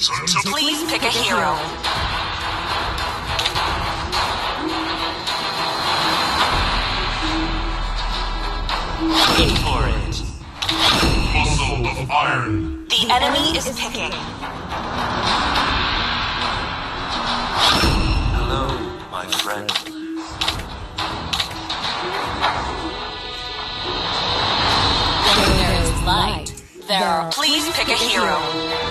flows Please pick a hero. Go for it. muscle of iron. The enemy is picking. Hello, my friend. There is light, there are Please pick a hero.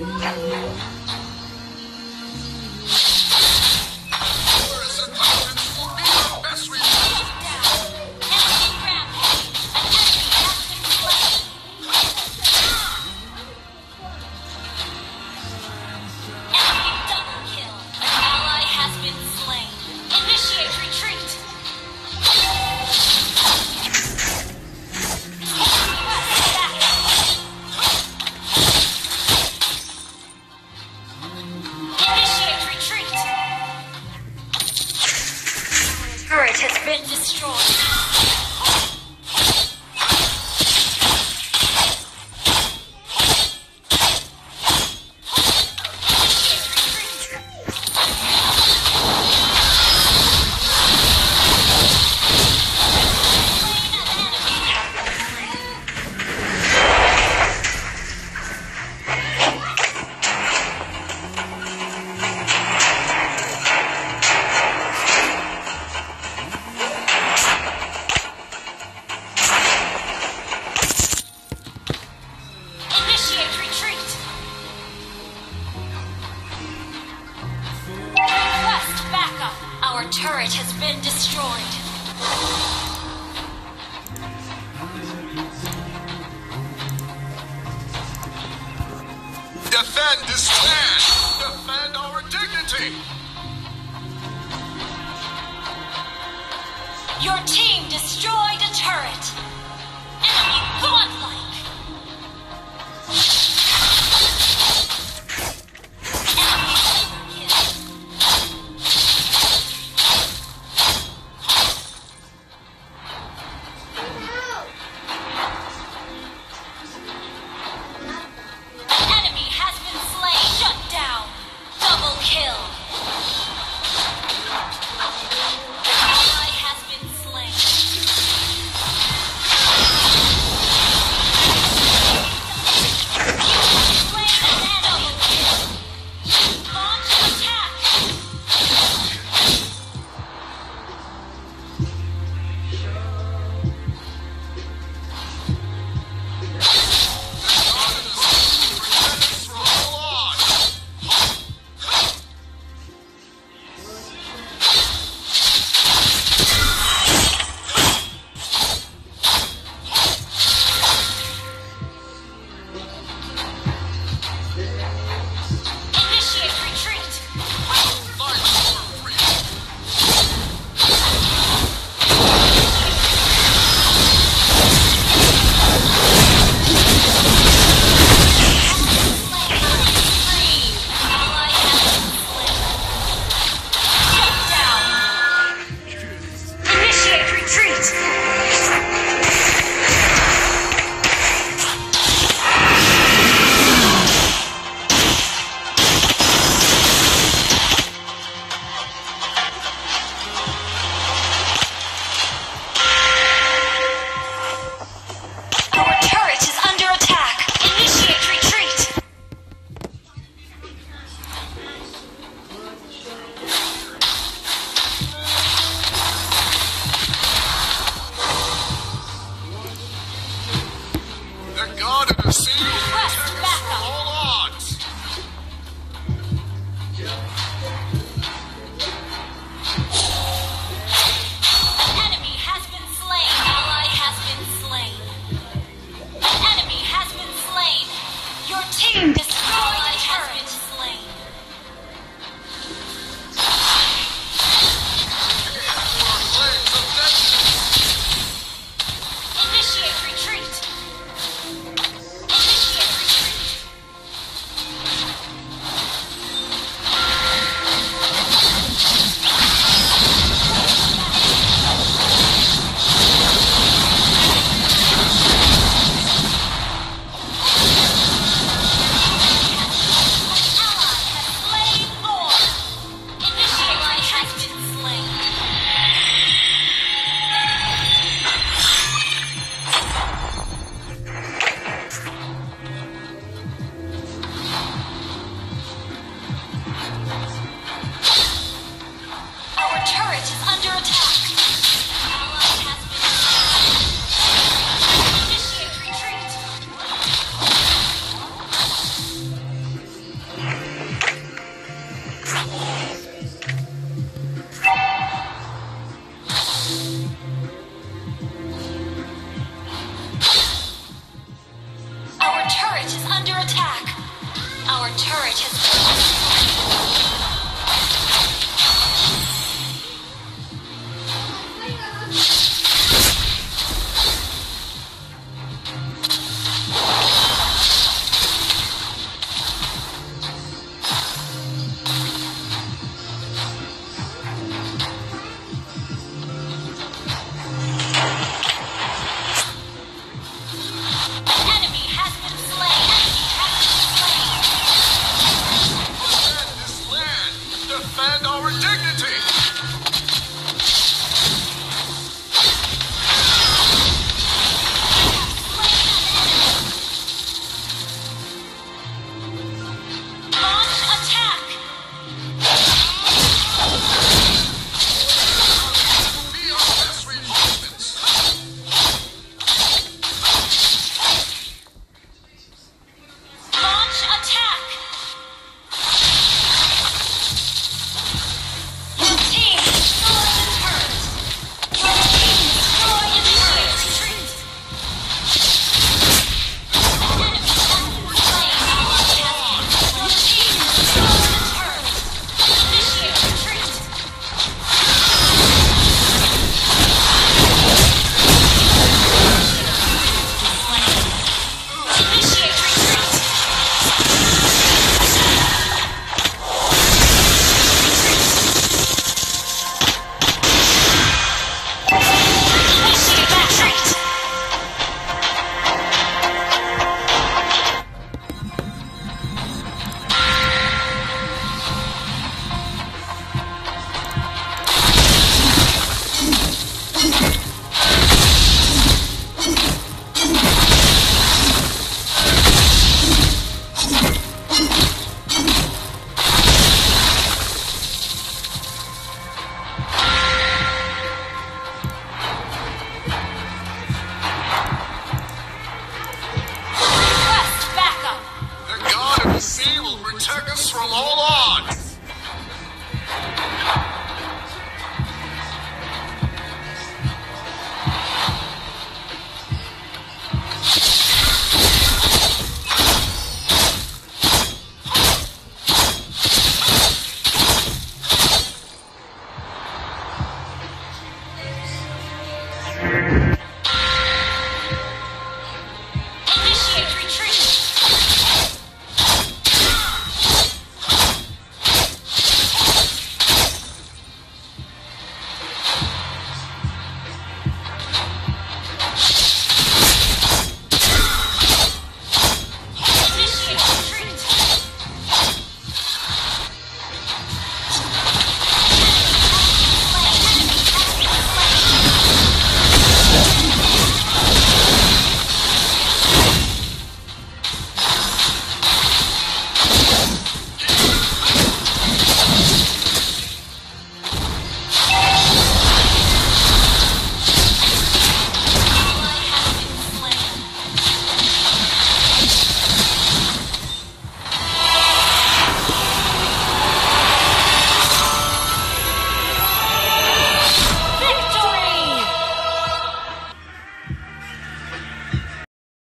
呜。Your turret has been destroyed. Defend this land! Defend our dignity! Your team destroyed a turret!